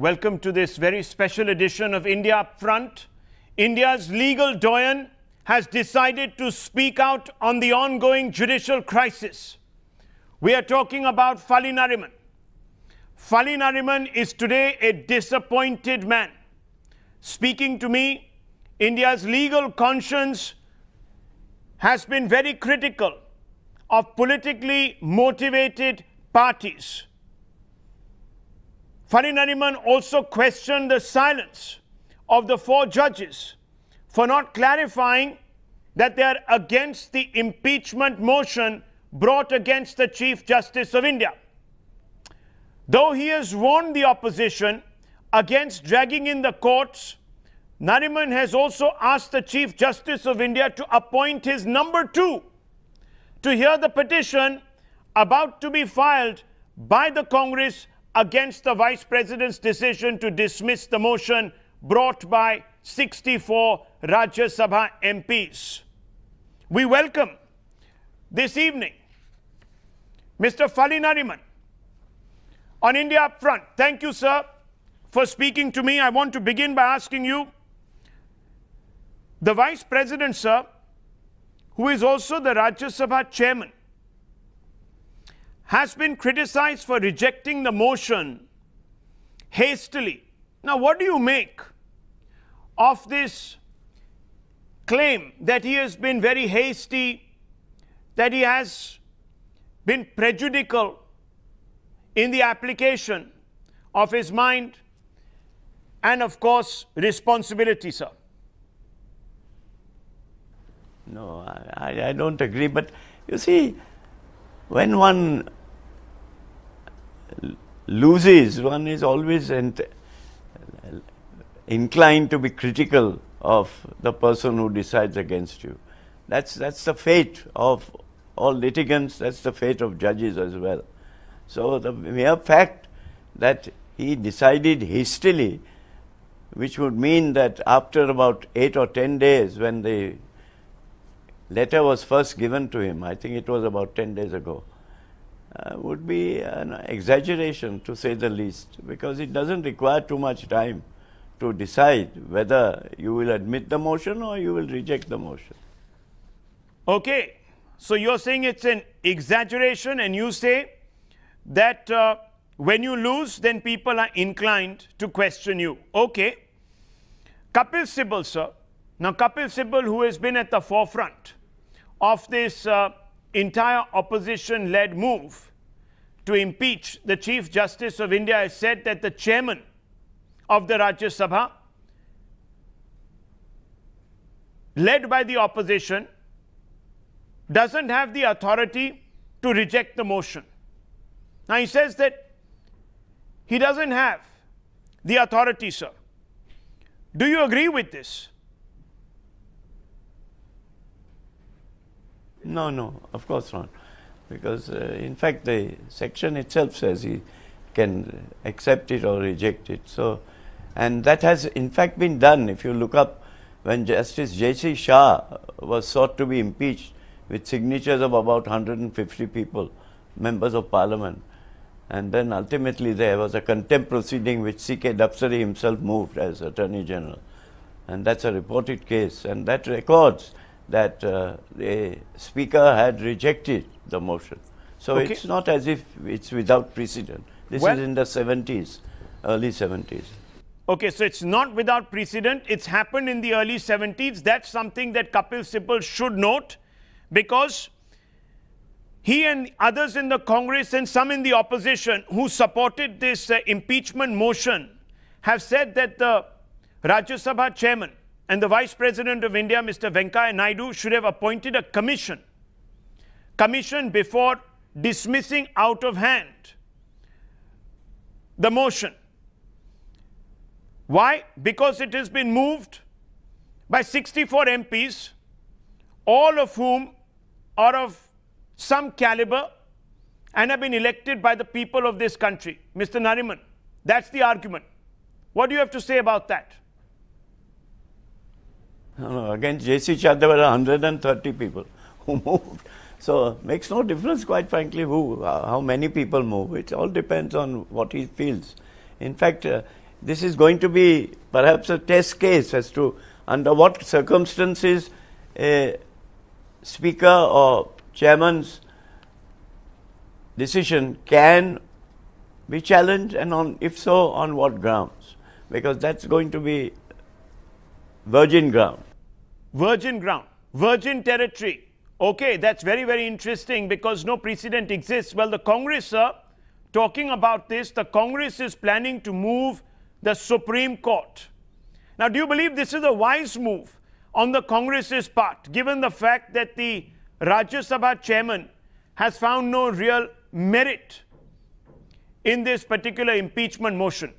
Welcome to this very special edition of India Upfront. India's legal doyen has decided to speak out on the ongoing judicial crisis. We are talking about Fali Nariman. Fali Nariman is today a disappointed man. Speaking to me, India's legal conscience has been very critical of politically motivated parties. Fali Nariman also questioned the silence of the four judges for not clarifying that they are against the impeachment motion brought against the Chief Justice of India. Though he has warned the opposition against dragging in the courts, Nariman has also asked the Chief Justice of India to appoint his number two to hear the petition about to be filed by the Congress against the Vice President's decision to dismiss the motion brought by 64 Rajya Sabha MPs. We welcome this evening Mr. Fali Nariman on India Upfront. Thank you, sir, for speaking to me. I want to begin by asking you the Vice President, sir, who is also the Rajya Sabha chairman, has been criticized for rejecting the motion hastily. Now, what do you make of this claim that he has been very hasty, that he has been prejudicial in the application of his mind, and of course, responsibility, sir? No, I, I don't agree. But you see, when one loses, one is always inclined to be critical of the person who decides against you. That's, that's the fate of all litigants, that's the fate of judges as well. So the mere fact that he decided hastily, which would mean that after about eight or ten days, when the letter was first given to him, I think it was about 10 days ago, uh, would be an exaggeration to say the least, because it doesn't require too much time to decide whether you will admit the motion or you will reject the motion. Okay, so you're saying it's an exaggeration, and you say that uh, when you lose, then people are inclined to question you. Okay. Kapil Sibal, sir. Now, Kapil Sibal, who has been at the forefront of this uh, entire opposition led move to impeach the Chief Justice of India has said that the chairman of the Rajya Sabha, led by the opposition, doesn't have the authority to reject the motion. Now he says that he doesn't have the authority, sir. Do you agree with this? No, no, of course not. Because, uh, in fact, the section itself says he can accept it or reject it. So, and that has in fact been done. If you look up when Justice J.C. Shah was sought to be impeached with signatures of about 150 people, members of parliament, and then ultimately there was a contempt proceeding which C.K. Daphtary himself moved as Attorney General. And that's a reported case. And that records that uh, the speaker had rejected the motion. So okay. it's not as if it's without precedent. This well, is in the 70s, early 70s. Okay, so it's not without precedent. It's happened in the early 70s. That's something that Kapil Sibal should note because he and others in the Congress and some in the opposition who supported this uh, impeachment motion have said that the Rajya Sabha chairman and the Vice President of India, Mr. Venkaiah Naidu, should have appointed a commission. Commission before dismissing out of hand the motion. Why? Because it has been moved by 64 MPs, all of whom are of some caliber and have been elected by the people of this country. Mr. Nariman, that's the argument. What do you have to say about that? Against J.C. Shah, there were 130 people who moved. So makes no difference, quite frankly, who, how many people move. It all depends on what he feels. In fact, uh, this is going to be perhaps a test case as to under what circumstances a speaker or chairman's decision can be challenged and on if so on what grounds because that's going to be virgin ground virgin ground virgin territory. Okay that's very very interesting because no precedent exists. Well the congress sir talking about this the congress is planning to move the supreme court. Now do you believe this is a wise move on the congress's part given the fact that the rajya sabha chairman has found no real merit in this particular impeachment motion?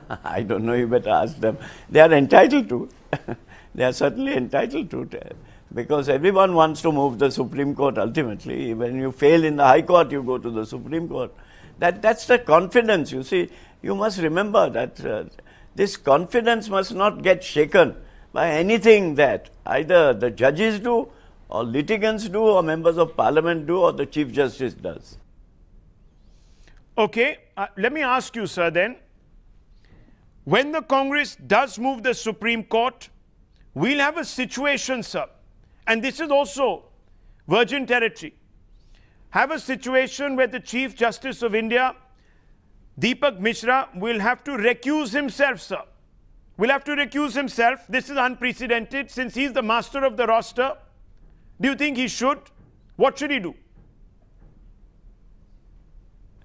I don't know, you better ask them. They are entitled to. they are certainly entitled to. Because everyone wants to move the Supreme Court ultimately. When you fail in the High Court, you go to the Supreme Court. That, that's the confidence, you see. You must remember that uh, this confidence must not get shaken by anything that either the judges do or litigants do, or members of parliament do, or the Chief Justice does. Okay, uh, let me ask you, sir, then. When the Congress does move the Supreme Court, we'll have a situation, sir, and this is also virgin territory. Have a situation where the Chief Justice of India, Dipak Misra, will have to recuse himself, sir. Will have to recuse himself. This is unprecedented since he's the master of the roster. Do you think he should? What should he do?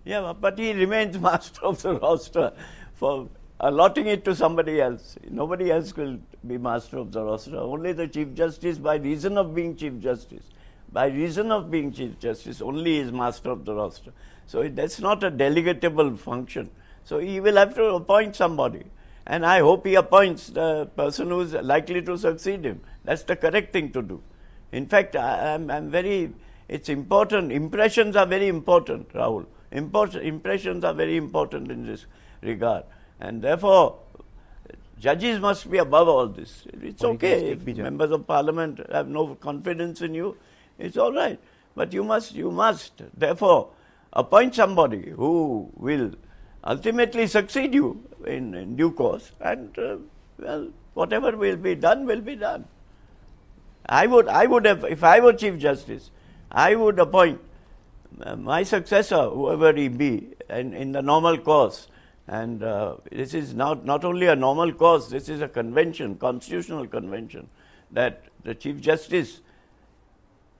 Yeah, but he remains master of the roster for allotting it to somebody else. Nobody else will be master of the roster. Only the Chief Justice, by reason of being Chief Justice, by reason of being Chief Justice, only is master of the roster. So that's not a delegatable function. So he will have to appoint somebody. And I hope he appoints the person who is likely to succeed him. That's the correct thing to do. In fact, I, am I'm, I'm very, it's important. Impressions are very important, Rahul. Import, impressions are very important in this regard. And therefore, judges must be above all this. It's okay if members of parliament have no confidence in you, it's all right. But you must, you must, therefore, appoint somebody who will ultimately succeed you in, in due course. And, uh, well, whatever will be done, will be done. I would, I would have, if I were Chief Justice, I would appoint uh, my successor, whoever he be, in, in the normal course. And uh, this is not, not only a normal course, this is a convention, constitutional convention, that the Chief Justice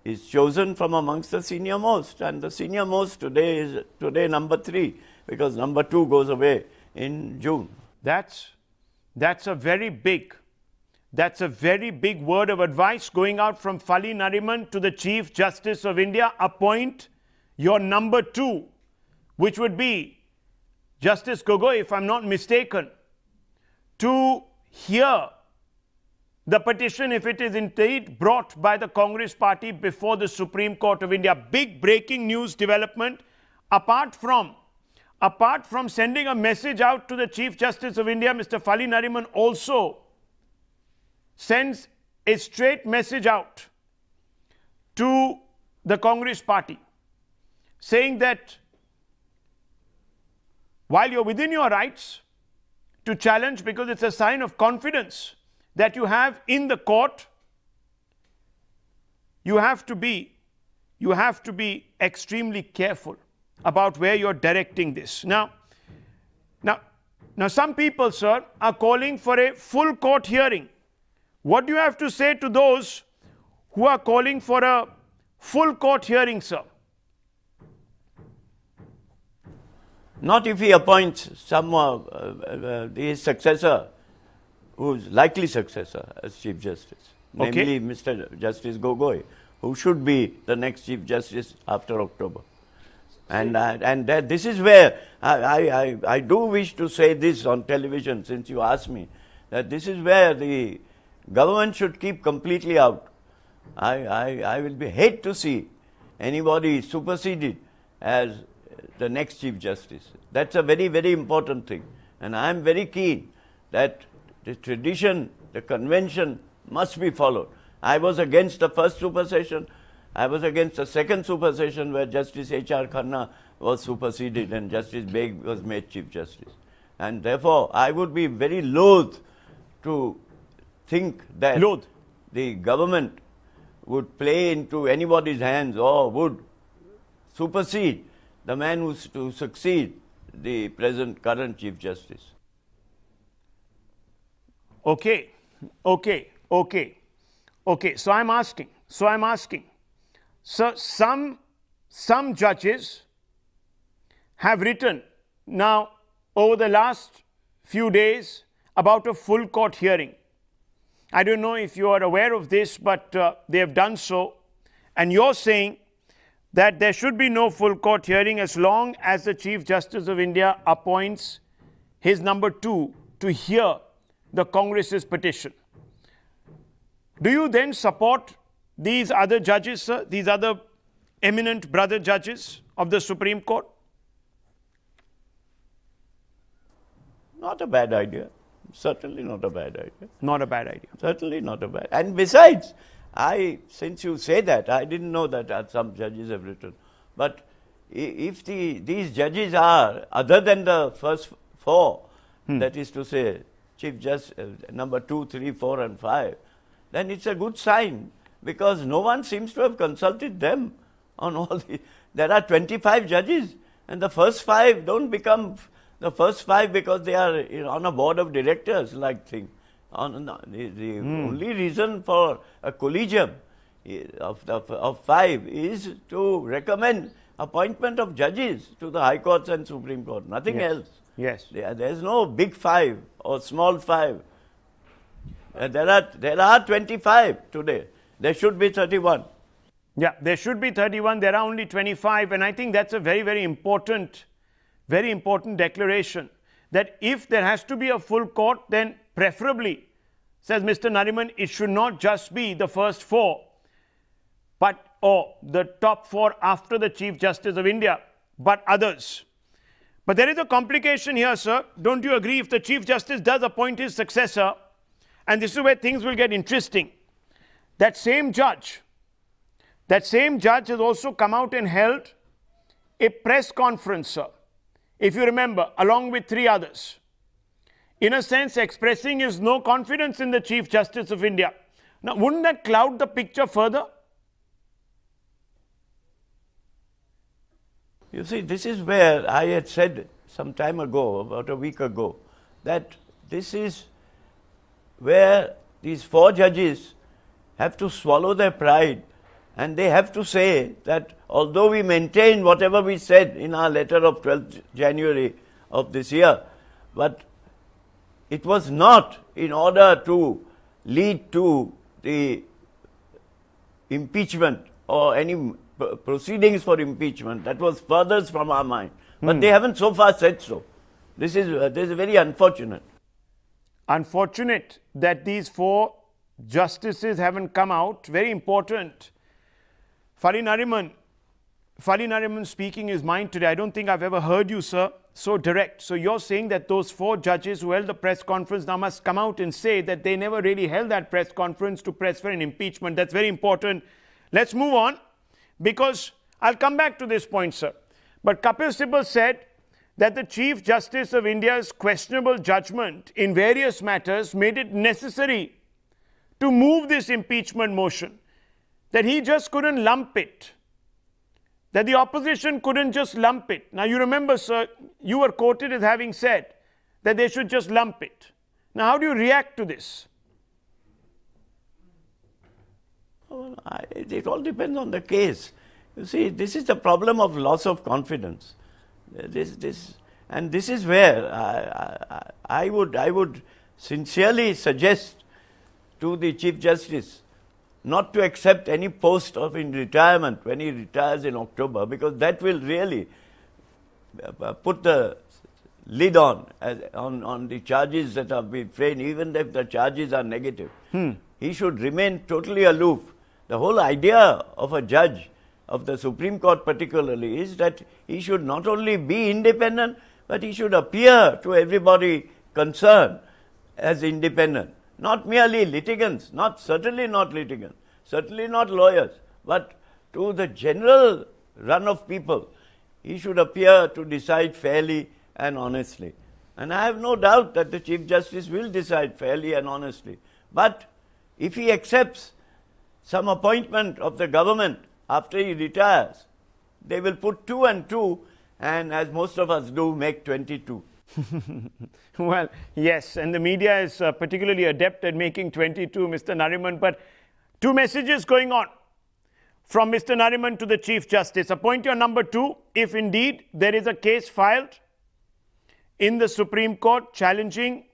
is chosen from amongst the senior most. And the senior most today is today number three, because number two goes away in June. That's, that's a very big that's a very big word of advice going out from Fali Nariman to the Chief Justice of India. Appoint your number two, which would be Justice Gogoi, if I'm not mistaken, to hear the petition if it is indeed brought by the Congress party before the Supreme Court of India. Big breaking news development. Apart from apart from sending a message out to the Chief Justice of India, Mr. Fali Nariman also sends a straight message out to the Congress party saying that while you're within your rights to challenge because it's a sign of confidence that you have in the court, you have to be you have to be extremely careful about where you're directing this. Now, now, now some people, sir, are calling for a full court hearing what do you have to say to those who are calling for a full court hearing, sir? Not if he appoints some uh, uh, his successor, who's likely successor as Chief Justice, okay. namely Mr. Justice Gogoi, who should be the next Chief Justice after October. And, uh, and that this is where I, I, I do wish to say this on television since you asked me, that this is where the Government should keep completely out. I, I, I will be hate to see anybody superseded as the next Chief Justice. That's a very, very important thing. And I am very keen that the tradition, the convention must be followed. I was against the first supersession. I was against the second supersession where Justice H.R. Khanna was superseded and Justice Beg was made Chief Justice. And therefore, I would be very loath to think that Loath. the government would play into anybody's hands or would supersede the man who's to succeed the present current Chief Justice. Okay, okay, okay, okay. So I'm asking, so I'm asking. So some, some judges have written now over the last few days about a full court hearing. I don't know if you are aware of this, but uh, they have done so. And you're saying that there should be no full court hearing as long as the Chief Justice of India appoints his number two to hear the Congress's petition. Do you then support these other judges, sir, these other eminent brother judges of the Supreme Court? Not a bad idea. Certainly not a bad idea. Not a bad idea. Certainly not a bad. And besides, I, since you say that, I didn't know that some judges have written. But if the, these judges are, other than the first four, that is to say, Chief Justice uh, number two, three, four, and five, then it's a good sign because no one seems to have consulted them on all the. There are 25 judges, and the first five don't become the first five because they are you know, on a board of directors like thing. On, no, the the only reason for a collegium eh, of, of five is to recommend appointment of judges to the High Courts and Supreme Court, nothing Yes. else. Yes. There, there's no big five or small five. Uh, there are there are 25 today. There should be 31. Yeah, there should be 31. There are only 25. And I think that's a very, very important, very important declaration that if there has to be a full court, then preferably, says Mr. Nariman, it should not just be the first four, but or the top four after the Chief Justice of India, but others. But there is a complication here, sir. Don't you agree? If the Chief Justice does appoint his successor, and this is where things will get interesting, that same judge, that same judge has also come out and held a press conference, sir, if you remember, along with three others. In a sense, expressing his no confidence in the Chief Justice of India. Now, wouldn't that cloud the picture further? You see, this is where I had said some time ago, about a week ago, that this is where these four judges have to swallow their pride and they have to say that although we maintain whatever we said in our letter of 12th January of this year, but it was not in order to lead to the impeachment or any proceedings for impeachment. That was furthest from our mind. But they haven't so far said so. This is, uh, this is very unfortunate. Unfortunate that these four justices haven't come out. Very important. Fali Nariman, Fali Nariman speaking his mind today. I don't think I've ever heard you, sir, so direct. So you're saying that those four judges who held the press conference now must come out and say that they never really held that press conference to press for an impeachment. That's very important. Let's move on because I'll come back to this point, sir. But Kapil Sibal said that the Chief Justice of India's questionable judgment in various matters made it necessary to move this impeachment motion, that he just couldn't lump it, that the opposition couldn't just lump it. Now, you remember, sir, you were quoted as having said that they should just lump it. Now, how do you react to this? Well, I, it, all depends on the case. You see, this is the problem of loss of confidence. This, this, and this is where I, I, I would, I would sincerely suggest to the Chief Justice not to accept any post of in retirement when he retires in October, because that will really uh, put the lid on, as, on on the charges that have been framed, even if the charges are negative. He should remain totally aloof. The whole idea of a judge of the Supreme Court, particularly, is that he should not only be independent, but he should appear to everybody concerned as independent. Not merely litigants, not certainly not litigants, certainly not lawyers, but to the general run of people. he should appear to decide fairly and honestly. And I have no doubt that the Chief Justice will decide fairly and honestly. But if he accepts some appointment of the government after he retires, they will put two and two, and as most of us do, make 22. well, yes, and the media is uh, particularly adept at making 22, Mr. Nariman. But two messages going on from Mr. Nariman to the Chief Justice. Appoint your number two if indeed there is a case filed in the Supreme Court challenging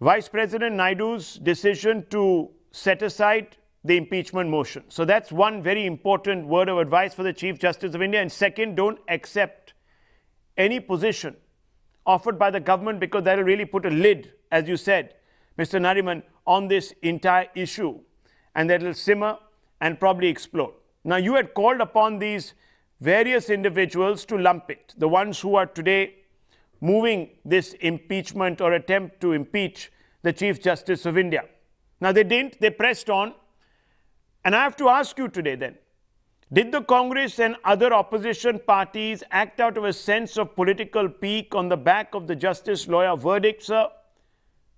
Vice President Naidu's decision to set aside the impeachment motion. So that's one very important word of advice for the Chief Justice of India. And second, don't accept any position offered by the government because that will really put a lid, as you said, Mr. Nariman, on this entire issue. And that will simmer and probably explode. Now, you had called upon these various individuals to lump it, the ones who are today moving this impeachment or attempt to impeach the Chief Justice of India. Now, they didn't, they pressed on. And I have to ask you today then did the Congress and other opposition parties act out of a sense of political pique on the back of the justice Loya verdict, sir,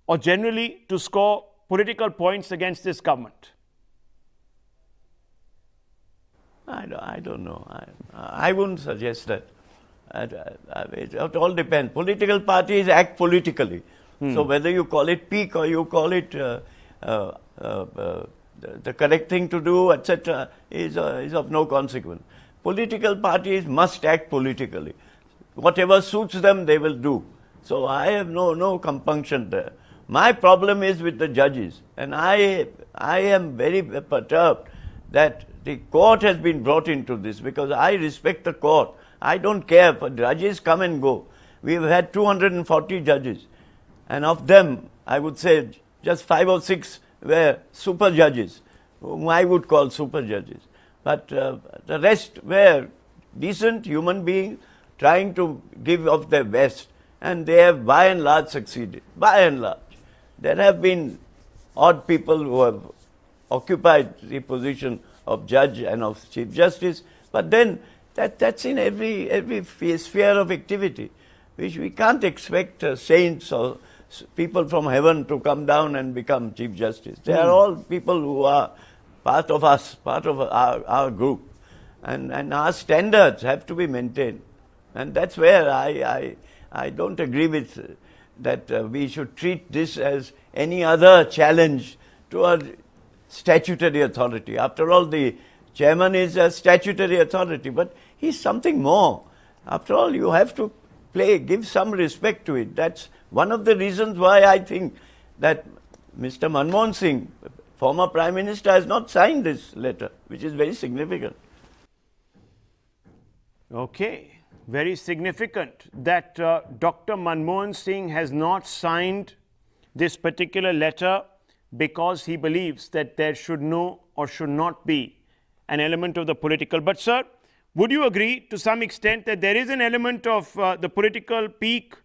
or generally to score political points against this government? I don't, I don't know. I, I wouldn't suggest that. It, it all depends. Political parties act politically. Hmm. So whether you call it pique or you call it uh, uh, uh, the correct thing to do, etc., is, uh, is of no consequence. Political parties must act politically. Whatever suits them, they will do. So I have no, no compunction there. My problem is with the judges, and I, I am very perturbed that the court has been brought into this because I respect the court. I don't care, for judges come and go. We've had 240 judges, and of them, I would say just five or six were super judges, whom I would call super judges. But uh, the rest were decent human beings trying to give of their best, and they have by and large succeeded. By and large. There have been odd people who have occupied the position of judge and of chief justice, but then that, that's in every, every sphere of activity, which we can't expect uh, saints or people from heaven to come down and become Chief Justice. They are hmm. all people who are part of us, part of our, our group. And, and our standards have to be maintained. And that's where I, I, I don't agree with that uh, we should treat this as any other challenge to our statutory authority. After all, the chairman is a statutory authority, but he's something more. After all, you have to play, give some respect to it. That's one of the reasons why I think that Mr. Manmohan Singh, former Prime Minister, has not signed this letter, which is very significant. Okay, very significant that uh, Dr. Manmohan Singh has not signed this particular letter because he believes that there should no or should not be an element of the political. But, sir, would you agree to some extent that there is an element of uh, the political pique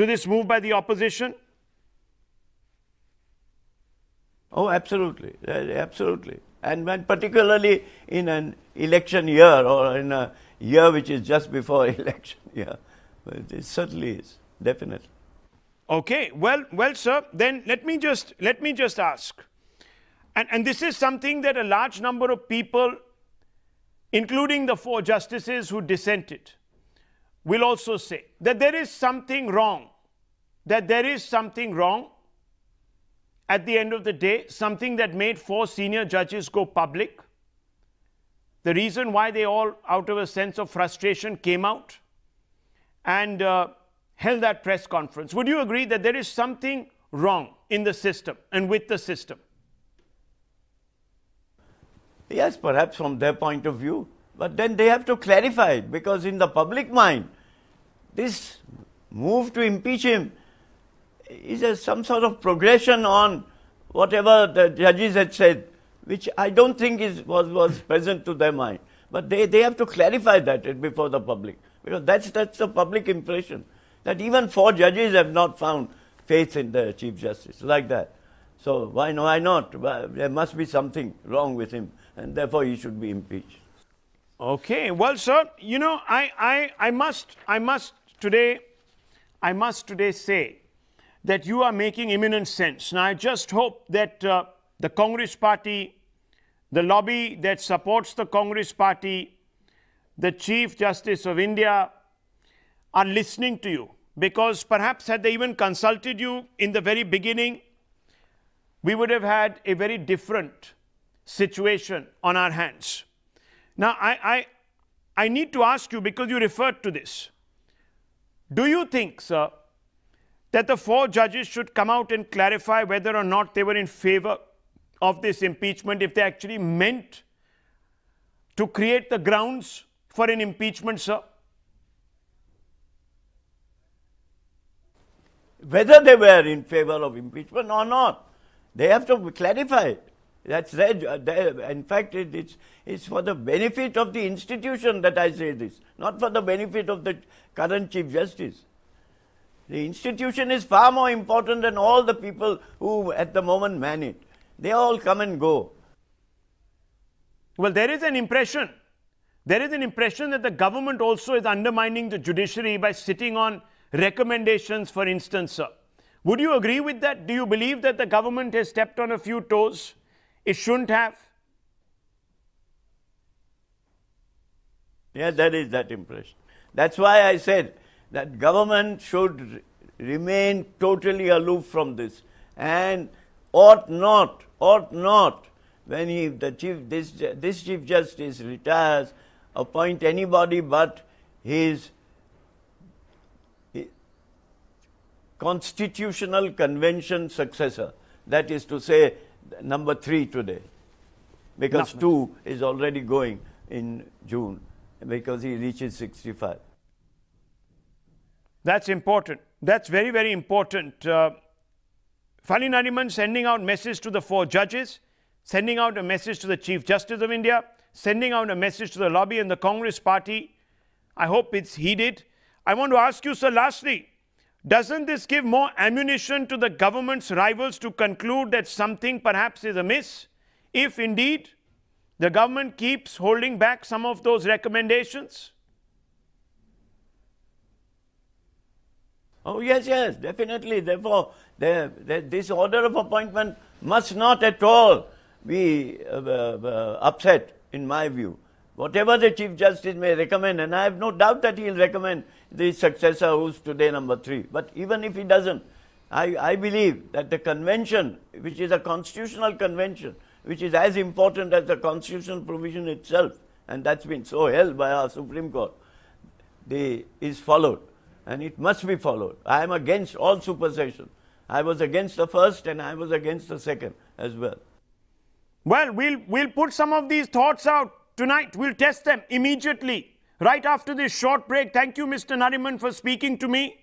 to this move by the opposition? Oh, absolutely, uh, absolutely. And when particularly in an election year or in a year which is just before election year, it certainly is, definitely. Okay, well, well, sir, then let me just let me just ask, and and this is something that a large number of people, including the four justices who dissented, will also say that there is something wrong, that there is something wrong at the end of the day, something that made four senior judges go public. The reason why they all, out of a sense of frustration, came out and uh, held that press conference. Would you agree that there is something wrong in the system and with the system? Yes, perhaps from their point of view. But then they have to clarify it because in the public mind, this move to impeach him is a, some sort of progression on whatever the judges had said, which I don't think is, was, was present to their mind. But they, they have to clarify that before the public because that's, that's the public impression that even four judges have not found faith in the Chief Justice like that. So why, why not? There must be something wrong with him and therefore he should be impeached. Okay, well, sir, you know, I, I, I must, I must today, I must today say that you are making imminent sense. Now, I just hope that uh, the Congress party, the lobby that supports the Congress party, the Chief Justice of India are listening to you because perhaps had they even consulted you in the very beginning, we would have had a very different situation on our hands. Now, I, I, I need to ask you because you referred to this. Do you think, sir, that the four judges should come out and clarify whether or not they were in favor of this impeachment, if they actually meant to create the grounds for an impeachment, sir? Whether they were in favor of impeachment or not, they have to clarify it. That's. Uh, in fact, it, it's, it's for the benefit of the institution that I say this, not for the benefit of the current Chief Justice. The institution is far more important than all the people who at the moment man it. They all come and go. Well, there is an impression. There is an impression that the government also is undermining the judiciary by sitting on recommendations, for instance, sir. Would you agree with that? Do you believe that the government has stepped on a few toes? It shouldn't have. Yeah, that is that impression. That's why I said that government should remain totally aloof from this and ought not, ought not, when he, the chief, this, this chief justice retires, appoint anybody but his, his constitutional convention successor. That is to say, number three today, because no. two is already going in June because he reaches 65. That's important. That's very, very important. Uh, Fali Nariman sending out message to the four judges, sending out a message to the Chief Justice of India, sending out a message to the lobby and the Congress party. I hope it's heeded. I want to ask you, sir, lastly, doesn't this give more ammunition to the government's rivals to conclude that something perhaps is amiss if indeed the government keeps holding back some of those recommendations? Oh, yes, yes, definitely. Therefore, the, the, this order of appointment must not at all be uh, uh, upset, in my view. Whatever the Chief Justice may recommend, and I have no doubt that he will recommend the successor who's today number three. But even if he doesn't, I, I believe that the convention, which is a constitutional convention, which is as important as the constitutional provision itself, and that's been so held by our Supreme Court, the, is followed. And it must be followed. I am against all supersession. I was against the first and I was against the second as well. Well, we'll, we'll put some of these thoughts out tonight. We'll test them immediately. Right after this short break, thank you, Mr. Nariman, for speaking to me.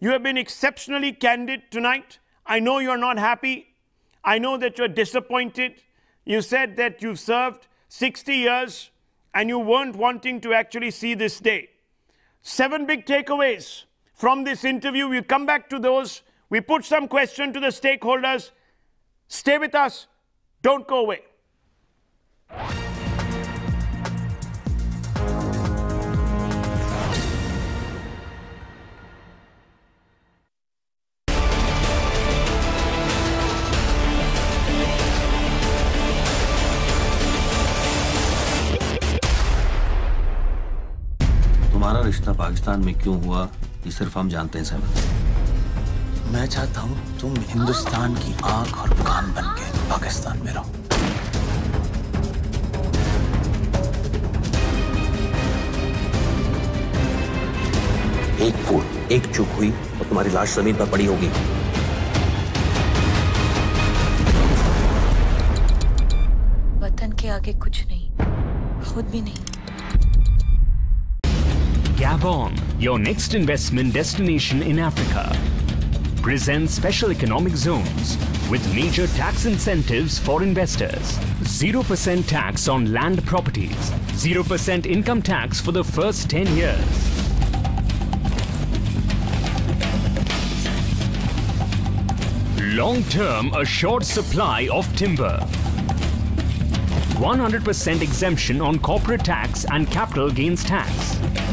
You have been exceptionally candid tonight. I know you're not happy. I know that you're disappointed. You said that you've served 60 years and you weren't wanting to actually see this day. Seven big takeaways from this interview. We'll come back to those. We put some question to the stakeholders. Stay with us. Don't go away. Pakistan में क्यों हुआ ये सिर्फ़ हम जानते हैं sir मैं चाहता हूँ तुम हिंदुस्तान की आँख और कान बन के पाकिस्तान में रहो। एक फूल एक चुप हुई और तुम्हारी लाश ज़मीन पर पड़ी होगी। वतन के आगे कुछ नहीं खुद भी नहीं। Gabon, your next investment destination in Africa, presents special economic zones with major tax incentives for investors. 0% tax on land properties, 0% income tax for the first 10 years. Long-term assured supply of timber. 100% exemption on corporate tax and capital gains tax.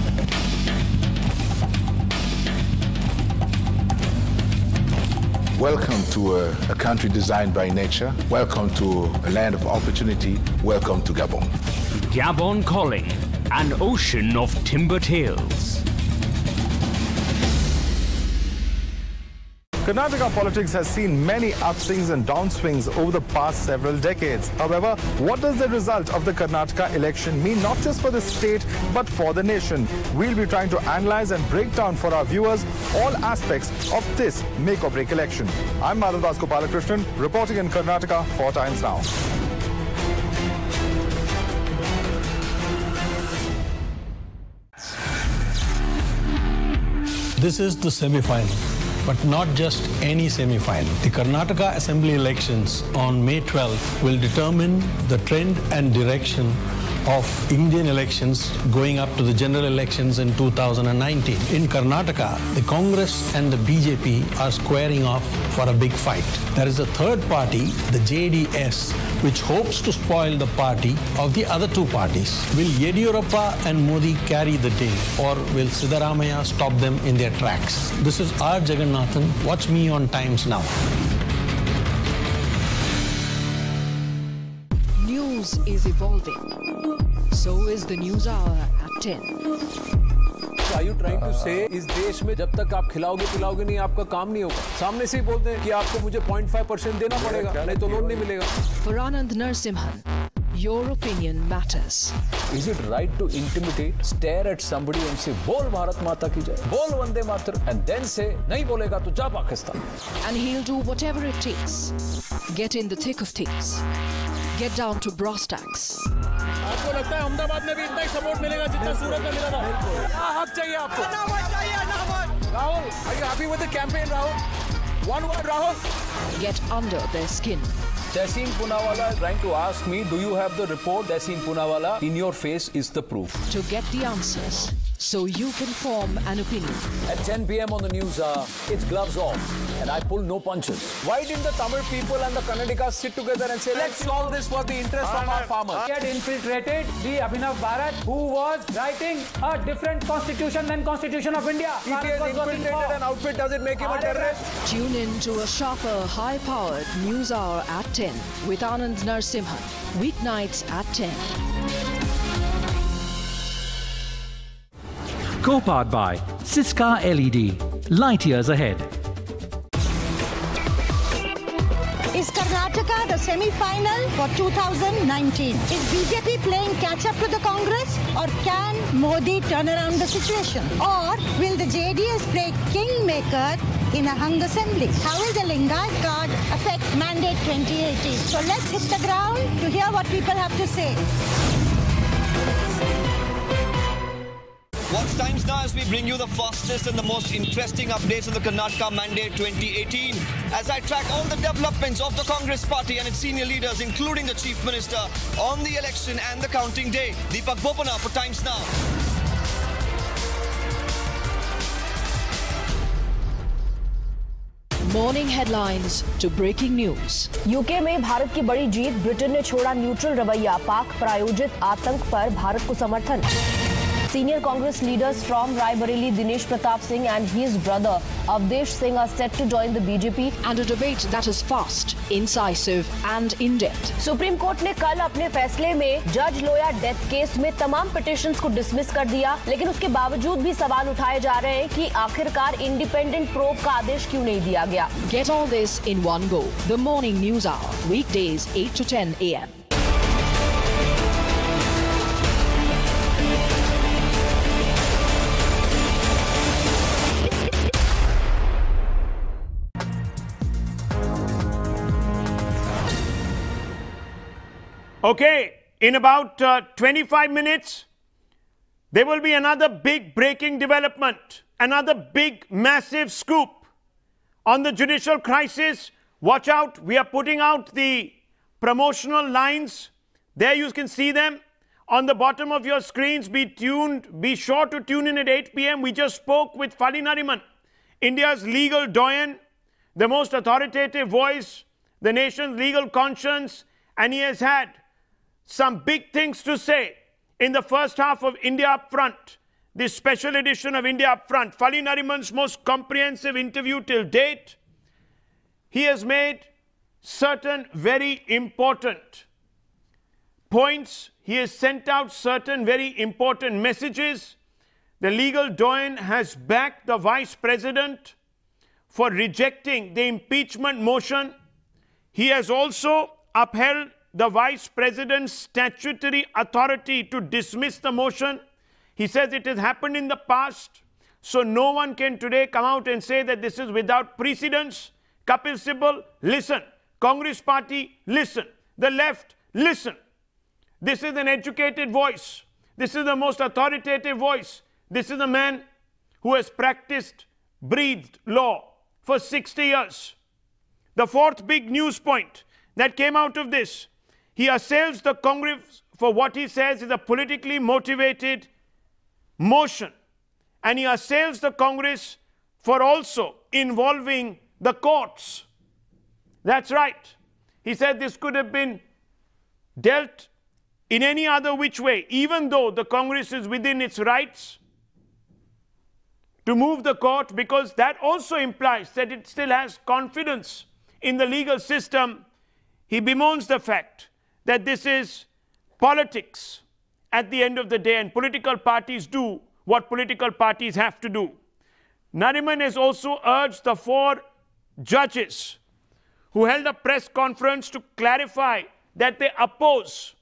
Welcome to a, a, country designed by nature. Welcome to a land of opportunity. Welcome to Gabon. Gabon calling, an ocean of timber tales. Karnataka politics has seen many upswings and downswings over the past several decades. However, what does the result of the Karnataka election mean not just for the state but for the nation? We'll be trying to analyze and break down for our viewers all aspects of this make or break election. I'm Madhavdas Gopalakrishnan, reporting in Karnataka for times now. This is the semi-final but not just any semi-final. The Karnataka Assembly elections on May 12 will determine the trend and direction of Indian elections going up to the general elections in 2019. In Karnataka, the Congress and the BJP are squaring off for a big fight. There is a third party, the JDS, which hopes to spoil the party of the other two parties. Will Yediyurappa and Modi carry the day or will Siddaramaiah stop them in their tracks? This is R. Jagannathan. Watch me on Times Now. News is evolving. So is the news hour at 10. So are you trying to say इस देश में जब तक आप खिलाओगे पिलाओगे नहीं आपका काम नहीं होगा सामने से ही बोलते हैं कि आपको मुझे 0.5 परसेंट देना पड़ेगा नहीं तो लोन नहीं मिलेगा For Anand Narsimhan, your opinion matters. Is it right to intimidate, stare at somebody and say बोल भारत माता की जय, बोल वंदे मातर and then say नहीं बोलेगा तो जा Pakistan. And he'll do whatever it takes. Get in the thick of things. get down to brass tacks. आपको are you happy with the campaign Rahul one word Rahul get under their skin. Tehseen Poonawalla is trying to ask me do you have the report Tehseen Poonawalla? In your face is the proof. To get the answers so you can form an opinion. At 10 p.m. on the news, uh, it's gloves off, and I pull no punches. Why didn't the Tamil people and the Kannadigas sit together and say, let's solve this for the interest of our farmers? He had infiltrated the Abhinav Bharat, who was writing a different constitution than Constitution of India. If he has infiltrated an outfit, does it make him a terrorist? Tune in to a sharper, high-powered news hour at 10 with Anand Narasimhan. Weeknights at 10. Co-powered by Syska LED. Light years ahead. Is Karnataka the semi-final for 2019? Is BJP playing catch-up to the Congress or can Modi turn around the situation? Or will the JDS play kingmaker in a hung assembly? How will the Lingayat card affect mandate 2018? So let's hit the ground to hear what people have to say. What's times now as we bring you the fastest and the most interesting updates of the Karnataka Mandate 2018. As I track all the developments of the Congress party and its senior leaders, including the Chief Minister, on the election and the counting day. Deepak Bopanna for Times Now. Morning headlines to breaking news UK में भारत की बड़ी जीत Britain ने छोड़ा neutral रवैया पाक प्रायोजित आतंक पर भारत को समर्थन Senior Congress leaders from Raebareli, Dinesh Pratap Singh and his brother Avdesh Singh are set to join the BJP. And a debate that is fast, incisive and in-depth. Supreme court ने कल अपने फैसले में जज लोया डेथ केस में तमाम petitions को dismiss कर दिया लेकिन उसके बावजूद भी सवाल उठाए जा रहे हैं कि आखिरकार इंडिपेंडेंट प्रोब का आदेश क्यों नहीं दिया गया Get all this in one go. The morning news hour, weekdays 8 to 10 a.m. Okay, in about uh, 25 minutes, there will be another big breaking development, another big, massive scoop on the judicial crisis. Watch out, we are putting out the promotional lines. There you can see them on the bottom of your screens. Be tuned, be sure to tune in at 8 p.m. We just spoke with Fali Nariman, India's legal doyen, the most authoritative voice, the nation's legal conscience, and he has had some big things to say in the first half of India Upfront, this special edition of India Upfront. Fali Nariman's most comprehensive interview till date. He has made certain very important points. He has sent out certain very important messages. The legal doyen has backed the vice president for rejecting the impeachment motion. He has also upheld the vice president's statutory authority to dismiss the motion. He says it has happened in the past, so no one can today come out and say that this is without precedence. Kapil Sibal, listen. Congress party, listen. The left, listen. This is an educated voice. This is the most authoritative voice. This is a man who has practiced, breathed law for 60 years. The fourth big news point that came out of this he assails the Congress for what he says is a politically motivated motion. And he assails the Congress for also involving the courts. That's right. He said this could have been dealt in any other which way, even though the Congress is within its rights to move the court, because that also implies that it still has confidence in the legal system. He bemoans the fact that this is politics at the end of the day, and political parties do what political parties have to do. Nariman has also urged the four judges who held a press conference to clarify that they oppose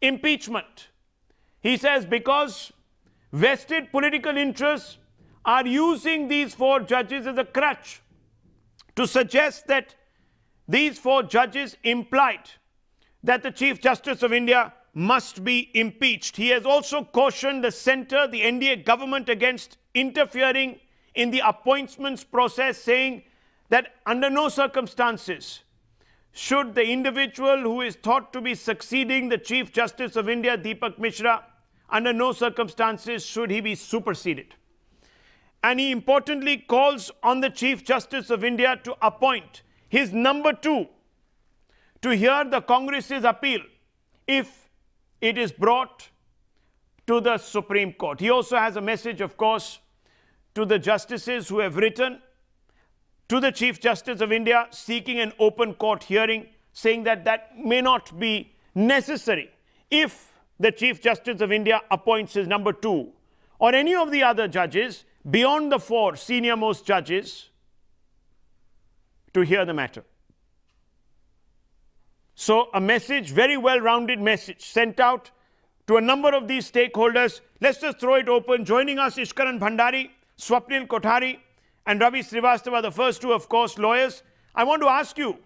impeachment. He says because vested political interests are using these four judges as a crutch to suggest that these four judges implied that the Chief Justice of India must be impeached. He has also cautioned the centre, the NDA government, against interfering in the appointments process, saying that under no circumstances should the individual who is thought to be succeeding the Chief Justice of India, Dipak Misra, under no circumstances should he be superseded. And he importantly calls on the Chief Justice of India to appoint his number two to hear the Congress's appeal if it is brought to the Supreme Court. He also has a message, of course, to the justices who have written to the Chief Justice of India seeking an open court hearing, saying that that may not be necessary if the Chief Justice of India appoints his number two or any of the other judges beyond the four senior most judges to hear the matter. So, a message, very well rounded message, sent out to a number of these stakeholders. Let's just throw it open. Joining us, Ishkaran Bhandari, Swapnil Kothari, and Ravi Srivastava, the first two, of course, lawyers. I want to ask you,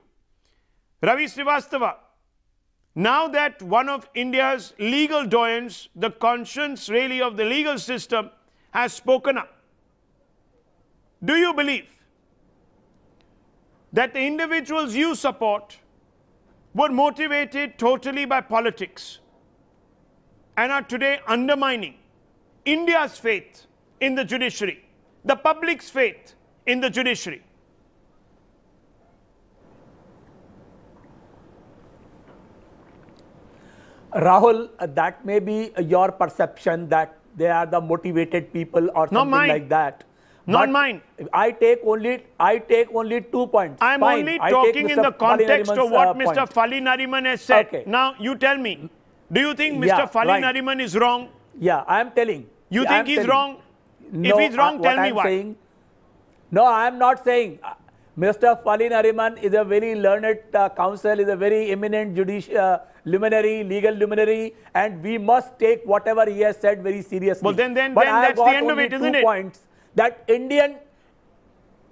Ravi Srivastava, now that one of India's legal doyens, the conscience really of the legal system, has spoken up, do you believe that the individuals you support were motivated totally by politics and are today undermining India's faith in the judiciary, the public's faith in the judiciary. Rahul, uh, that may be your perception that they are the motivated people or Not something mine. like that. Not But mine. I take only I take only two points. I'm Fine. only talking in the context of what uh, Mr. point. Fali Nariman has said. Okay. Now, you tell me, do you think Mr. Yeah, Fali right. Nariman is wrong? Yeah, I am telling. You Yeah, think I'm he's telling. wrong? No, if he's wrong, tell me I'm why. Saying, no, I am not saying. Uh, Mr. Fali Nariman is a very learned uh, counsel, is a very eminent judicial uh, luminary, legal luminary, and we must take whatever he has said very seriously. Well, then- then- but then that's the end of it, isn't two it? points that Indian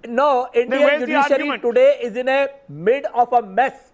no, Indian judiciary today is in a mid of a mess.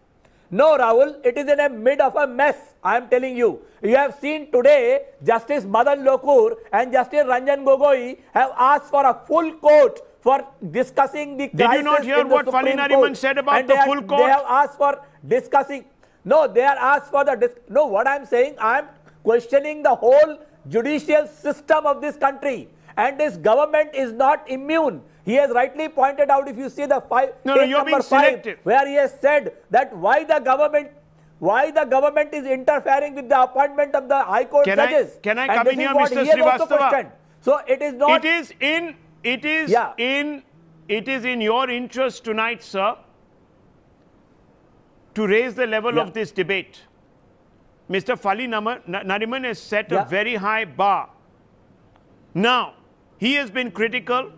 No, Rahul, it is in a mid of a mess. I am telling you. You have seen today Justice Madan Lokur and Justice Ranjan Gogoi have asked for a full court for discussing the Did you not hear what Fali Nariman said about And the full court? They have asked for discussing. No, they are asked for the. Dis- no, what I am saying, I am questioning the whole judicial system of this country. And this government is not immune. He has rightly pointed out, if you see the five, No, no, you're number being five, where he has said that why the government why the government is interfering with the appointment of the High Court Can I- judges. can I And come in here, Mr. he Srivastava? So it is not. It is in it is Yeah. in it is in your interest tonight, sir, to raise the level Yeah. of this debate. Mr. Fali Nariman has set Yeah. a very high bar. Now, he has been critical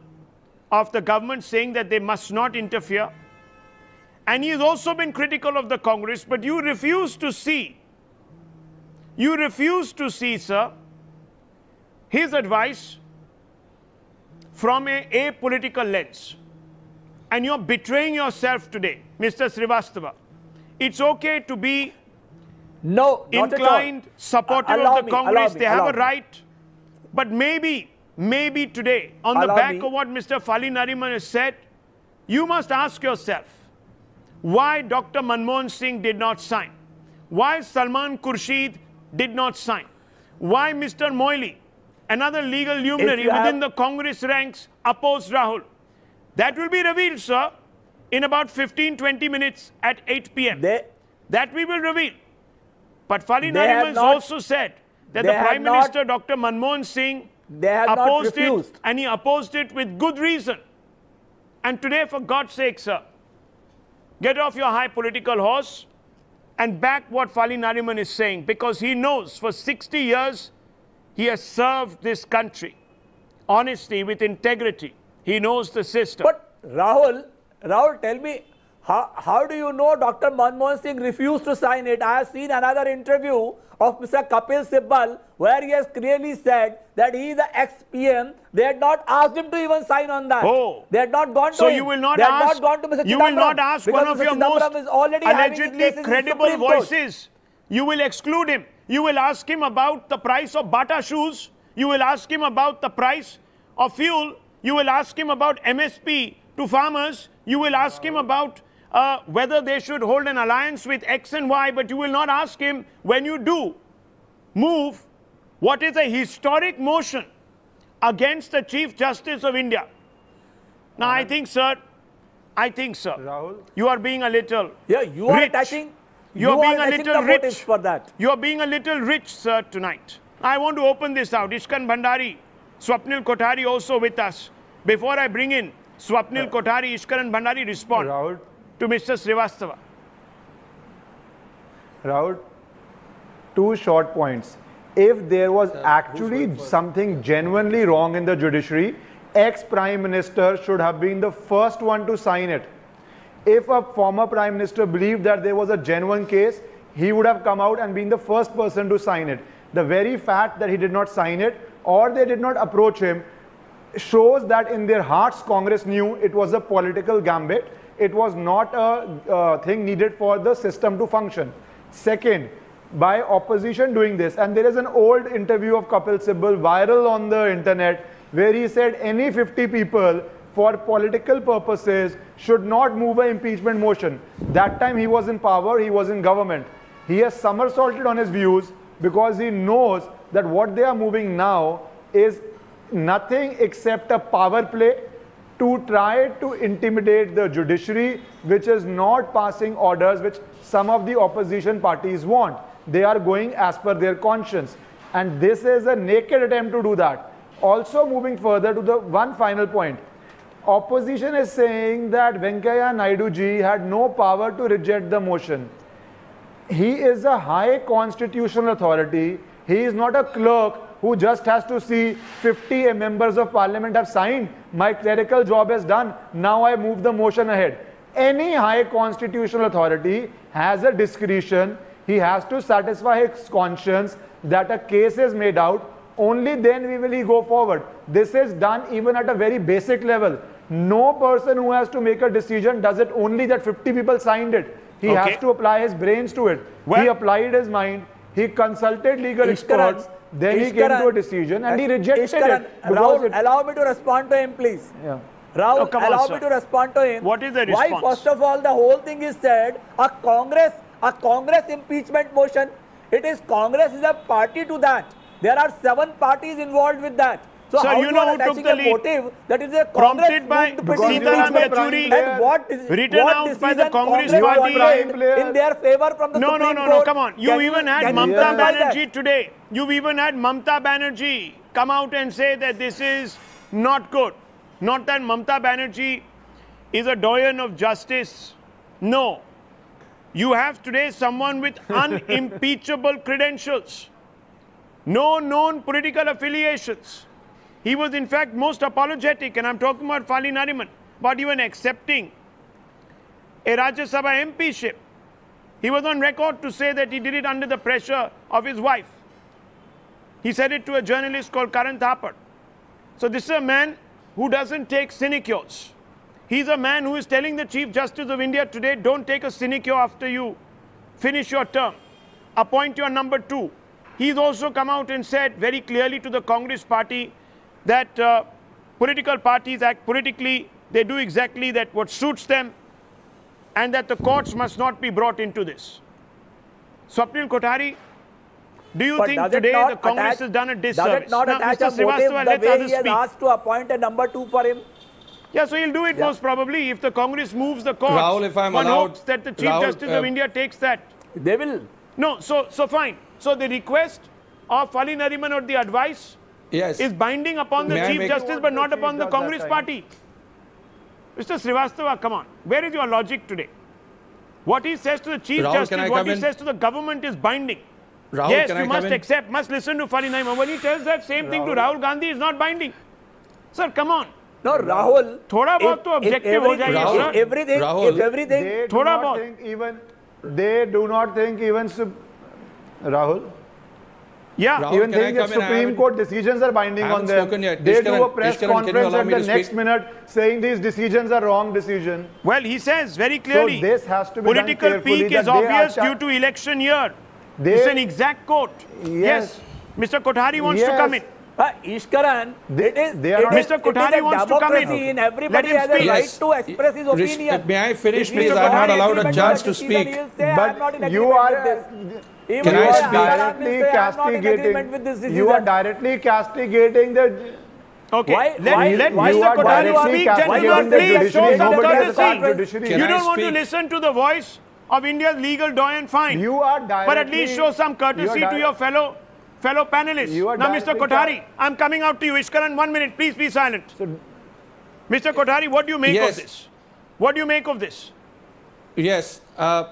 of the government saying that they must not interfere. And he has also been critical of the Congress, but you refuse to see, you refuse to see, sir, his advice from a apolitical lens. And you're betraying yourself today, Mr. Srivastava. It's okay to be no, not at all. inclined, supportive Allow of the me, Congress. me, they have allow a right. But maybe, maybe today, on the Allow back me. of what Mr. Fali Nariman has said, you must ask yourself why Dr. Manmohan Singh did not sign, why Salman Khurshid did not sign, why Mr. Moily, another legal luminary you have- within the Congress ranks, opposed Rahul. That will be revealed, sir, in about 15 20 minutes at 8 p.m. that we will reveal. But Fali Nariman has not- also said that they the Prime not- Minister, Dr. Manmohan Singh, They have not opposed it, refused. and he opposed it with good reason. And today, for God's sake, sir, get off your high political horse and back what Fali Nariman is saying because he knows for 60 years he has served this country honestly with integrity. He knows the system. But Rahul, Rahul, tell me, how, how do you know Dr. Manmohan Singh refused to sign it? I have seen another interview of Mr. Kapil Sibal where he has clearly said that he is the ex-PM. They had not asked him to even sign on that. Oh. They had not gone So to him. you will not they ask. not gone to Mr. you will not ask one of Mr. your Chidambaram most allegedly credible Supreme Court. voices. You will exclude him. You will ask him about the price of Bata shoes. You will ask him about the price of fuel. You will ask him about MSP to farmers. You will ask him about uh, whether they should hold an alliance with X and Y. But you will not ask him when you do move what is a historic motion against the Chief Justice of India. Now, I think, sir, I think, sir, Rahul, you are being a little Yeah, you are rich. attaching. You are you being are a little rich for that. You are being a little rich, sir, tonight. I want to open this out. Ishkaran Bhandari, Swapnil Kothari also with us. Before I bring in Swapnil Kothari, Ishkan and Bhandari respond to Mr. Srivastava. Rahul, two short points. If there was actually something genuinely wrong in the judiciary, ex-prime minister should have been the first one to sign it. If a former prime minister believed that there was a genuine case, he would have come out and been the first person to sign it. The very fact that he did not sign it or they did not approach him shows that in their hearts Congress knew it was a political gambit. It was not a uh, thing needed for the system to function. Second, by opposition doing this, and there is an old interview of Kapil Sibal viral on the internet where he said any 50 people for political purposes should not move an impeachment motion. That time he was in power, he was in government. He has somersaulted on his views because he knows that what they are moving now is nothing except a power play to try to intimidate the judiciary, which is not passing orders which some of the opposition parties want. They are going as per their conscience. And this is a naked attempt to do that. Also, moving further to the one final point. Opposition is saying that Venkaiah Naidu ji had no power to reject the motion. He is a high constitutional authority. He is not a clerk who just has to see 50 members of parliament have signed. My clerical job is done. Now I move the motion ahead. Any high constitutional authority has a discretion. He has to satisfy his conscience that a case is made out. Only then we will he go forward. This is done even at a very basic level. No person who has to make a decision does it only that 50 people signed it. He Okay. has to apply his brains to it. he applied his mind. He consulted legal experts. Then he came to a decision and he rejected Ishkaran, it. because it- allow me to respond to him, please. Yeah. Rahul, Oh, come on, allow me to respond to him. What is the response? Why, first of all, the whole thing is said a Congress, a Congress impeachment motion. It is Congress is a party to that. There are seven parties involved with that. So how you you know who took the lead? motive that is a Prompted by Sitaram impeachment. Yechuri, And what is written what out by the Congress Congress party. in their favor from the no, Supreme no, no, Court. no, come on. You Can even had Mamta? Banerjee today. You've even had Mamta Banerjee come out and say that this is not good. Not that Mamta Banerjee is a doyen of justice. No. You have today someone with unimpeachable credentials, no known political affiliations. He was, in fact, most apologetic, and I'm talking about Fali Nariman, about even accepting a Rajya Sabha MPship. He was on record to say that he did it under the pressure of his wife. He said it to a journalist called Karan Thapar. So this is a man who doesn't take sinecures. He's a man who is telling the Chief Justice of India today, don't take a sinecure after you finish your term. Appoint your number two. He's also come out and said very clearly to the Congress party that uh, political parties act politically, they do exactly that what suits them, and that the courts must not be brought into this. Swapnil Kothari, do you But think today the Congress attach- has done a disservice? Does disservice? it not Now, attach Mr. a motive Srivastava, the let way he has speak. asked to appoint a number two for him? Yeah, so he'll do it most probably if the Congress moves the courts. Rahul, if I'm One allowed- hopes that the Chief Rahul, Justice of uh, India takes that. They will. No, so so fine. So the request of Fali Nariman or the advice yes. is binding upon the May Chief Justice but not upon the Congress Party. Mr. Srivastava, come on. Where is your logic today? What he says to the Chief Rahul, Justice, what he in? says to the government is binding. Rahul, yes, you I must accept, must listen to Fali Nariman. When he tells that same Rahul. thing to Rahul Gandhi, is not binding. Sir, come on. No, Rahul. Thoda bahut to objective everything. Everything, Rahul, if everything, thoda. Even, they do not think even, Rahul. Yeah, Rahul, even can I think that come in? I Supreme haven't- Court decisions are binding on haven't them. yet. They Ishkaran, do a press Ishkaran, conference allow at the next speak? minute saying these decisions are wrong decision. Well, he says very clearly. this has to be Political peak is obvious due to election year. They- it's an exact quote. Yes. Mr. Kothari wants to come in. Uh, Ishkaran, it is, they are it not- is, Mr. it is Kothari a wants to come in. democracy in everybody him has a speak. right Yes. to express his Rish- opinion. may I finish, please? is I'm not allowed a chance to speak. say, But am not in you are, with this. Even Can I speak? directly directly say, I am not in agreement with this castigating. You are directly castigating the. Okay, Why- let, why- let why Mr. you are Kothari directly speak, castigating gentlemen. the Please show judiciary. some courtesy. asked judiciary. Can You don't want to listen to the voice of India's legal doyen, fine. You are but at least show some courtesy to your fellow fellow panelists. You are now, Mr. directly Kothari, I'm coming out to you. Ishkaran, one minute. Please be silent. Mr. Kothari, what do you make Yes. of this? What do you make of this? Yes. Uh,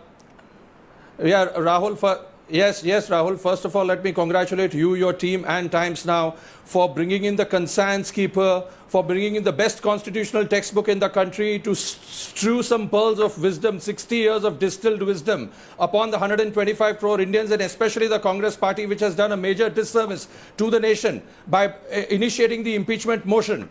yeah, Rahul. For, yes, yes, Rahul. First of all, let me congratulate you, your team, and Times Now for bringing in the conscience keeper, for bringing in the best constitutional textbook in the country to strew some pearls of wisdom, 60 years of distilled wisdom upon the 125 crore Indians, and especially the Congress party, which has done a major disservice to the nation by uh, initiating the impeachment motion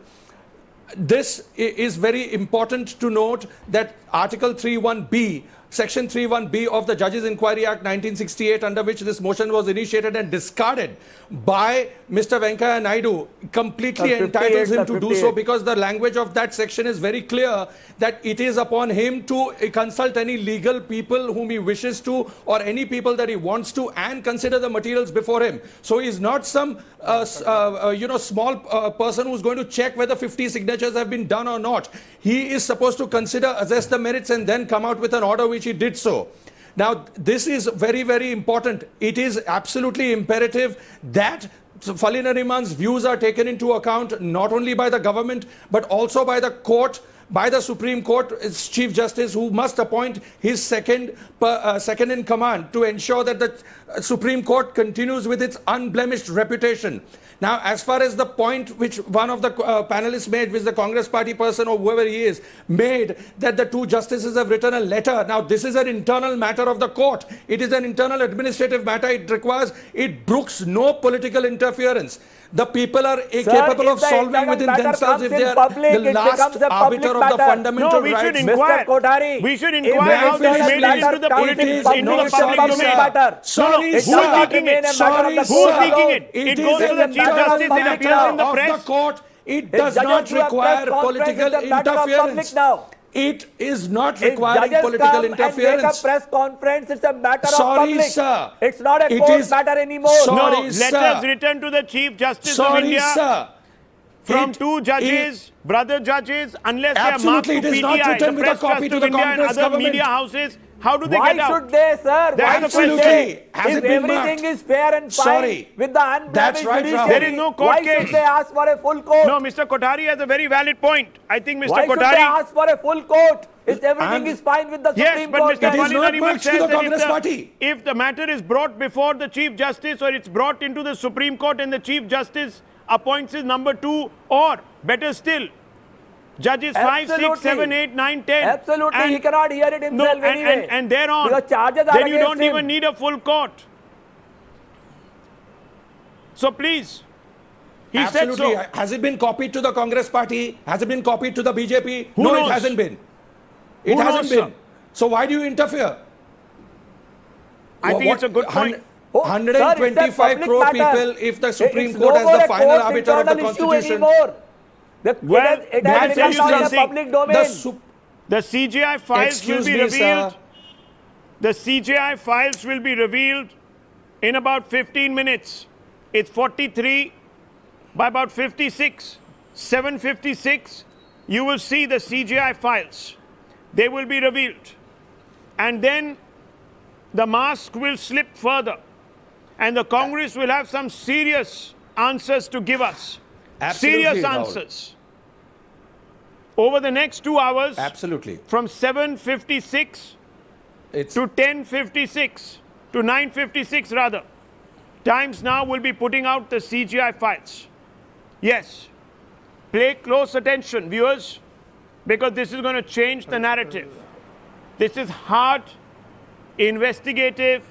this is very important to note that Article 31B, Section 31B of the Judges Inquiry Act 1968, under which this motion was initiated and discarded by Mr. Venkaiah Naidu, completely Sir, 58, entitles him to do so because the language of that section is very clear that it is upon him to consult any legal people whom he wishes to or any people that he wants to and consider the materials before him. So he's not some uh, uh, uh, you know small uh, person who's going to check whether 50 signatures have been done or not. He is supposed to consider, assess the merits and then come out with an order which he did so. Now, this is very, very important. It is absolutely imperative that Fali Nariman's views are taken into account not only by the government but also by the court by the Supreme Court its Chief Justice who must appoint his second uh, second in command to ensure that the uh, Supreme Court continues with its unblemished reputation. Now, as far as the point which one of the uh, panelists made, which the Congress party person or whoever he is, made that the two justices have written a letter. Now, this is an internal matter of the court. It is an internal administrative matter. It requires, it brooks no political interference. The people are eh, incapable if of solving within themselves if they are public, the it last arbiter public of the matter. fundamental No, we should rights. inquire. Mr. Kothari, We should inquire the how this made it matter into the comes political, in into public, the public public domain. matter. Sorry, It Who's does leaking it? Sorry, Who's court leaking it? It It is goes to the Chief matter Justice, of it matter appears in the of press. court. It does not do a press require political it's a matter of public interference. Now. It is not requiring political come and a interference. press conference, it's a matter Sorry, of public. sir. It's not a It court is- matter anymore. Sorry, no, sir. letters written to the Chief Justice of Sorry, India. sir. from It two judges, brother judges, unless they are marked to Absolutely, it is not PTI, written the with a Press copy Trust to of the India and Congress other government. media houses. How do they Why get out? should they, sir? That's Why the should they? Has if it been everything marked? is fair and fine Sorry. with the unblemished That's right, judiciary, There is no court why case. should they ask for a full court? No, Mr. Kothari has a very valid point. I think Mr. Why should they ask for a full court? If everything And- is fine with the Yes, Supreme but Court, Mr. then- It is not Fali Nariman marched to says the that Congress if the, party. if the matter is brought before the Chief Justice or it's brought into the Supreme Court and the Chief Justice appoints his number two or better still, judges 5, 6, Absolutely. 7, 8, 9, 10. Absolutely, and, he cannot hear it no, himself and, anyway. and, and thereon, Because charges then you don't him. even need a full court. So please, he Absolutely. said so. Has it been copied to the Congress party? Has it been copied to the BJP? Who no, knows? it hasn't been. It Who hasn't knows, been. sir? So why do you interfere? I Wha- think what- it's a good point. Oh, sir, a 125 crore matter. people, if the Supreme It's Court no as the final arbiter of the Constitution. anymore. The, Well, it has, it let has become now in the something. public domain. The Sup- The CJI files Excuse will be me, revealed. sir. The CJI files will be revealed in about 15 minutes. It's 43 by about 56. 756, you will see the CJI files. They will be revealed. And then the mask will slip further. And the Congress will have some serious answers to give us. Absolutely, serious answers. Over the next two hours, Absolutely. from 756 It's to 1056 to 956 rather. Times now will be putting out the CJI files. Yes. Play close attention, viewers, because this is going to change the narrative. This is hard, investigative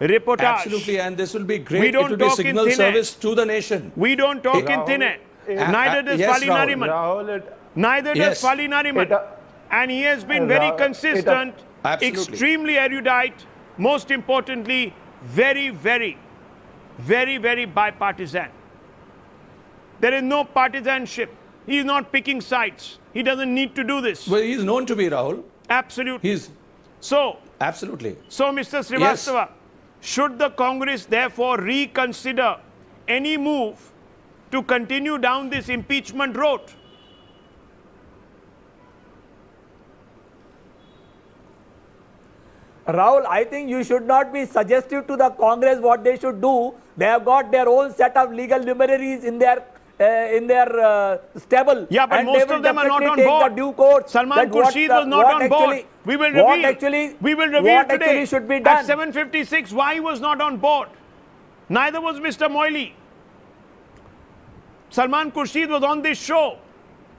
reportage. absolutely, and this will be great. We it don't will be a talk in signal thin air. service to the nation. We don't talk in Rahul, thin air. Neither Uh, does yes, Fali Rahul. Nariman. Rahul, it, Neither Yes. does Fali Nariman. It, uh, and he has been uh, very Ra- it, uh, consistent, extremely erudite, most importantly, very, very, very, very bipartisan. There is no partisanship. He is not picking sides. He doesn't need to do this. Well, he's known to be Rahul. Absolutely. He's So, absolutely. so Mr. Srivastava, should the Congress therefore reconsider any move to continue down this impeachment road? Rahul, I think you should not be suggestive to the Congress what they should do. They have got their own set of legal luminaries in their uh, in their uh, stable. Yeah, but and most of them are not on board. The due course Salman Khurshid was not on board. Actually- We will what actually we will reveal what today actually should be done. at 7:56 why he was not on board. Neither was Mr. Moily. Salman Khurshid was on this show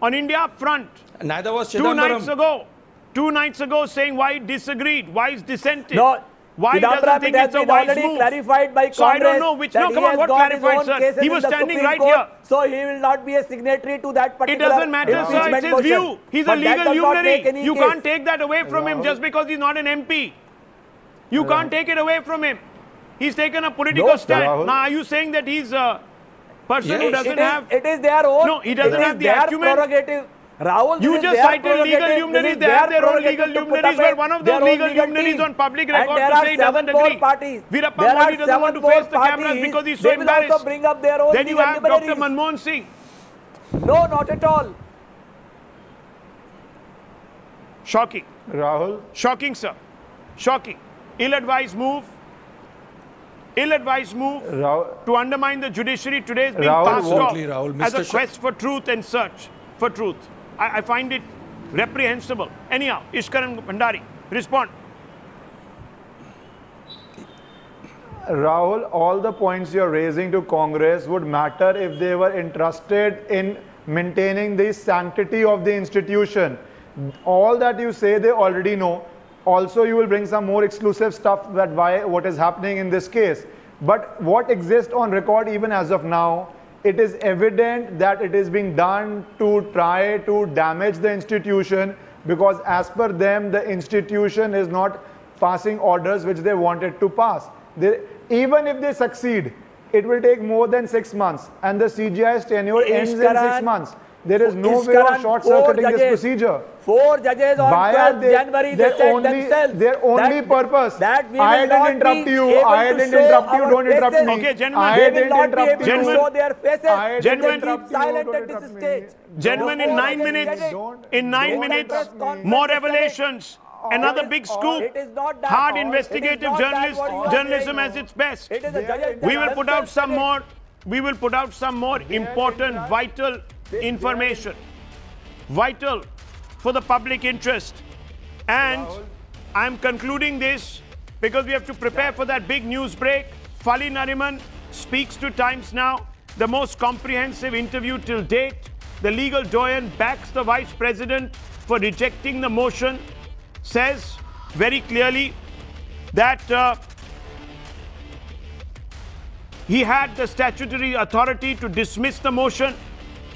on India Upfront Neither was two nights ago. Two nights ago, saying why he disagreed, why he's dissented. No, Why he doesn't Chidambaram, think it has it's a been wise already move. clarified by So I don't know which. No, come on, what clarified, sir? He was standing Supreme right Court, here. So he will not be a signatory to that It doesn't matter, sir. It's his motion. view. He's a But that legal does not make luminary. You case. can't take that away from him just because he's not an MP. You can't take it away from him. He's taken a political No, stand. Rahul. Now, are you saying that he's a person who doesn't it is, have? It is their own. No, he doesn't it is have the their acumen. Prerogative. Rahul, You just their cited legal luminaries. is They have their own legal luminaries. up a- one of those legal legal luminaries on public record there to are say he seven doesn't more agree. Parties. Veerappa There Moily doesn't want to face the cameras parties. because he's so They embarrassed. bring up their own Then you have Dr. Manmohan Singh. No, not at all. Shocking. Rahul, Shocking, sir. Shocking. Ill-advised move. Ill-advised move Rahul, to undermine the judiciary today is being Rahul, passed what- off Rahul. as a quest for truth and search for truth. I, I find it reprehensible. Anyhow, Ishkaran Bhandari, respond. Rahul, all the points you're raising to Congress would matter if they were interested in maintaining the sanctity of the institution. All that you say, they already know. Also, you will bring some more exclusive stuff that why what is happening in this case. But what exists on record even as of now, it is evident that it is being done to try to damage the institution because as per them, the institution is not passing orders which they wanted to pass. They, even if they succeed, it will take more than six months, and the CJI's tenure ends in six months. There is no way of short four circuiting this procedure. Four judges on Why are 12th they- January they their said only- themselves their only that- purpose- that we I will didn't not interrupt you. I to didn't interrupt you. Don't interrupt me. Okay, gentlemen. I They will didn't interrupt you. Gentlemen. show their faces. I They didn't will interrupt keep silent Don't at this stage. me. Gentlemen, in nine minutes, in nine minutes, more revelations. Another big scoop. It is not that Hard all. It is investigative not journalist, what journalism saying. at its best. It is the We will put out some more. We will put out some more important, vital information, vital for the public interest. And I'm concluding this because we have to prepare for that big news break. Fali Nariman speaks to Times Now, the most comprehensive interview till date. The legal doyen backs the vice president for rejecting the motion, says very clearly that uh, he had the statutory authority to dismiss the motion.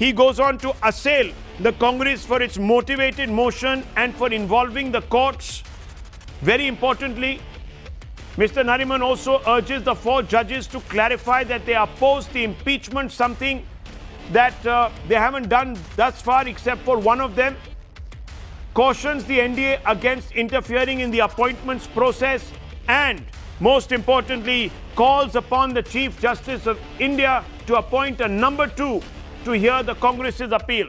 He goes on to assail the Congress for its motivated motion and for involving the courts. Very importantly, Mr. Nariman also urges the four judges to clarify that they oppose the impeachment, something that uh, they haven't done thus far, except for one of them. Cautions the NDA against interfering in the appointments process and, most importantly, calls upon the Chief Justice of India to appoint a number two to hear the Congress's appeal.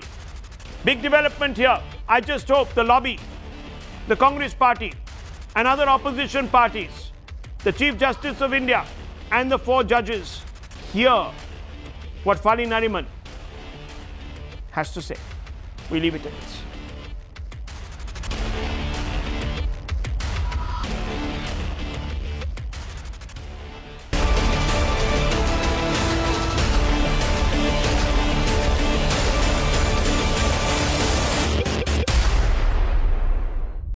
Big development here. I just hope the lobby, the Congress party, and other opposition parties, the Chief Justice of India, and the four judges hear what Fali Nariman has to say. We leave it at this.